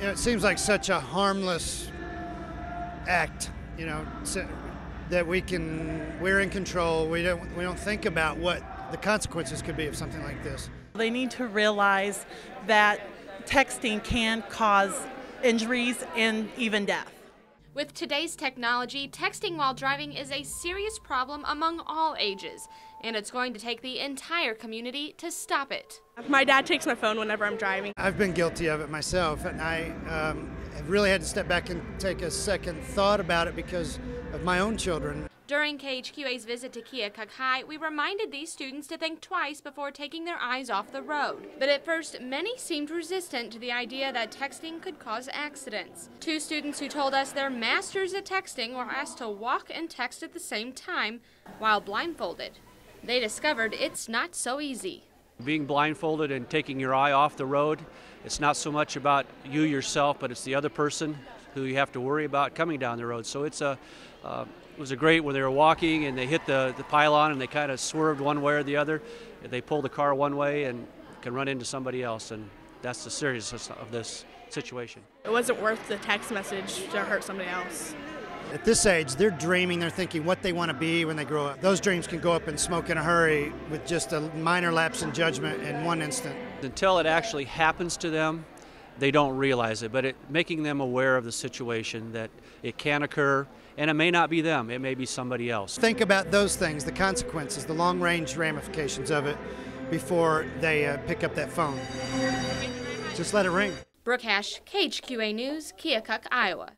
You know, it seems like such a harmless act, you know, that we can we're in control. We don't we don't think about what the consequences could be of something like this. They need to realize that texting can cause injuries and even death. With today's technology, texting while driving is a serious problem among all ages, and it's going to take the entire community to stop it. My dad takes my phone whenever I'm driving. I've been guilty of it myself, and I um, have really had to step back and take a second thought about it because of my own children. During KHQA's visit to Keokuk High, we reminded these students to think twice before taking their eyes off the road. But at first, many seemed resistant to the idea that texting could cause accidents. Two students who told us they're masters at texting were asked to walk and text at the same time while blindfolded. They discovered it's not so easy. Being blindfolded and taking your eye off the road, it's not so much about you yourself, but it's the other person who you have to worry about coming down the road. So it's a uh, it was a great when they were walking and they hit the, the pylon and they kind of swerved one way or the other. They pull the car one way and can run into somebody else, and that's the seriousness of this situation. It wasn't worth the text message to hurt somebody else. At this age, they're dreaming, they're thinking what they want to be when they grow up. Those dreams can go up in smoke in a hurry with just a minor lapse in judgment in one instant. Until it actually happens to them, they don't realize it, but it, making them aware of the situation that it can occur, and it may not be them, it may be somebody else. Think about those things, the consequences, the long range ramifications of it before they uh, pick up that phone. Just let it ring. Brooke Hash, KHQA News, Keokuk, Iowa.